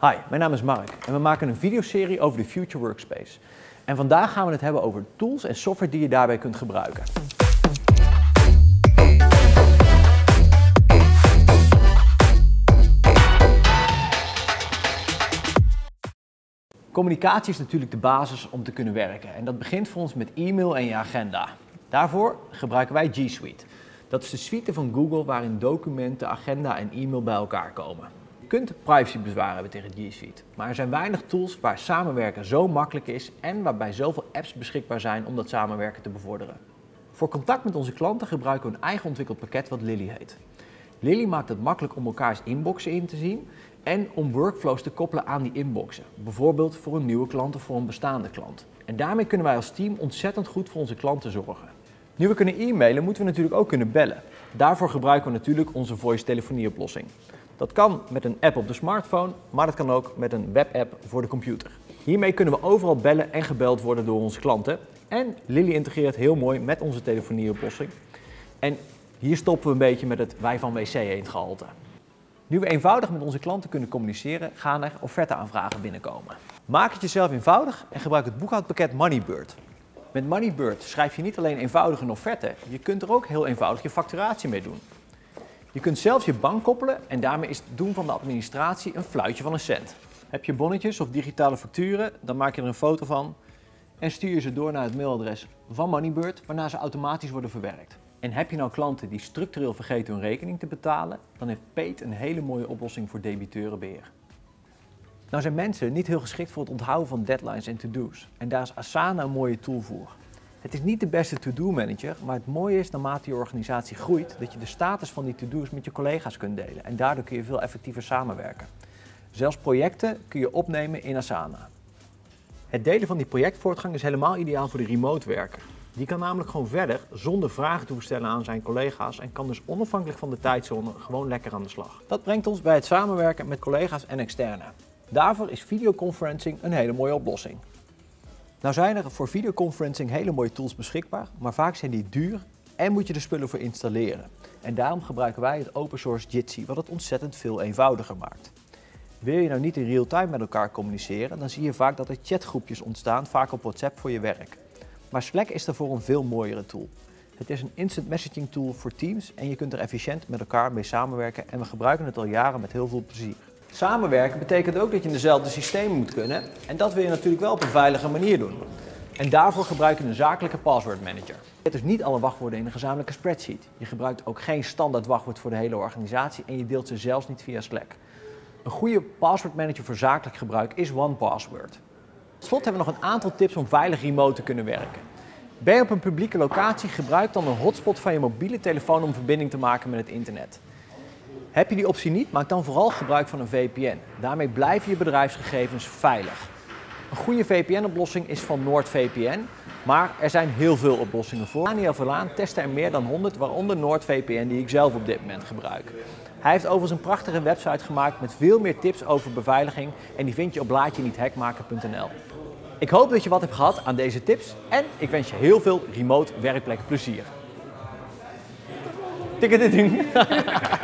Hi, mijn naam is Mark en we maken een videoserie over de Future Workspace. En vandaag gaan we het hebben over tools en software die je daarbij kunt gebruiken. Communicatie is natuurlijk de basis om te kunnen werken en dat begint voor ons met e-mail en je agenda. Daarvoor gebruiken wij G Suite. Dat is de suite van Google waarin documenten, agenda en e-mail bij elkaar komen. Kunt privacybezwaren hebben tegen G Suite, maar er zijn weinig tools waar samenwerken zo makkelijk is en waarbij zoveel apps beschikbaar zijn om dat samenwerken te bevorderen. Voor contact met onze klanten gebruiken we een eigen ontwikkeld pakket wat Lily heet. Lily maakt het makkelijk om elkaars inboxen in te zien en om workflows te koppelen aan die inboxen. Bijvoorbeeld voor een nieuwe klant of voor een bestaande klant. En daarmee kunnen wij als team ontzettend goed voor onze klanten zorgen. Nu we kunnen e-mailen, moeten we natuurlijk ook kunnen bellen. Daarvoor gebruiken we natuurlijk onze voice telefonieoplossing. Dat kan met een app op de smartphone, maar dat kan ook met een webapp voor de computer. Hiermee kunnen we overal bellen en gebeld worden door onze klanten. En Lily integreert heel mooi met onze telefonieoplossing. En hier stoppen we een beetje met het wij van WC eendgehalte. Nu we eenvoudig met onze klanten kunnen communiceren, gaan er offerteaanvragen binnenkomen. Maak het jezelf eenvoudig en gebruik het boekhoudpakket Moneybird. Met Moneybird schrijf je niet alleen eenvoudig een offerte, je kunt er ook heel eenvoudig je facturatie mee doen. Je kunt zelfs je bank koppelen en daarmee is het doen van de administratie een fluitje van een cent. Heb je bonnetjes of digitale facturen, dan maak je er een foto van en stuur je ze door naar het mailadres van Moneybird, waarna ze automatisch worden verwerkt. En heb je nou klanten die structureel vergeten hun rekening te betalen, dan heeft Peet een hele mooie oplossing voor debiteurenbeheer. Nou zijn mensen niet heel geschikt voor het onthouden van deadlines en to-do's. En daar is Asana een mooie tool voor. Het is niet de beste to-do manager, maar het mooie is naarmate je organisatie groeit, dat je de status van die to-do's met je collega's kunt delen. En daardoor kun je veel effectiever samenwerken. Zelfs projecten kun je opnemen in Asana. Het delen van die projectvoortgang is helemaal ideaal voor de remote werker. Die kan namelijk gewoon verder zonder vragen te stellen aan zijn collega's en kan dus onafhankelijk van de tijdzone gewoon lekker aan de slag. Dat brengt ons bij het samenwerken met collega's en externen. Daarvoor is videoconferencing een hele mooie oplossing. Nou zijn er voor videoconferencing hele mooie tools beschikbaar, maar vaak zijn die duur en moet je er spullen voor installeren. En daarom gebruiken wij het open source Jitsi, wat het ontzettend veel eenvoudiger maakt. Wil je nou niet in real time met elkaar communiceren, dan zie je vaak dat er chatgroepjes ontstaan, vaak op WhatsApp voor je werk. Maar Slack is daarvoor een veel mooiere tool. Het is een instant messaging tool voor teams en je kunt er efficiënt met elkaar mee samenwerken en we gebruiken het al jaren met heel veel plezier. Samenwerken betekent ook dat je in dezelfde systemen moet kunnen en dat wil je natuurlijk wel op een veilige manier doen. En daarvoor gebruik je een zakelijke password manager. Het is niet alle wachtwoorden in een gezamenlijke spreadsheet. Je gebruikt ook geen standaard wachtwoord voor de hele organisatie en je deelt ze zelfs niet via Slack. Een goede password manager voor zakelijk gebruik is OnePassword. Tot slot hebben we nog een aantal tips om veilig remote te kunnen werken. Ben je op een publieke locatie, gebruik dan een hotspot van je mobiele telefoon om verbinding te maken met het internet. Heb je die optie niet, maak dan vooral gebruik van een VPN. Daarmee blijven je bedrijfsgegevens veilig. Een goede VPN-oplossing is van NordVPN, maar er zijn heel veel oplossingen voor. Daniel Verlaan testte er meer dan 100, waaronder NordVPN die ik zelf op dit moment gebruik. Hij heeft overigens een prachtige website gemaakt met veel meer tips over beveiliging en die vind je op blaadje-niet-hackmaken.nl. Ik hoop dat je wat hebt gehad aan deze tips en ik wens je heel veel remote werkplek plezier.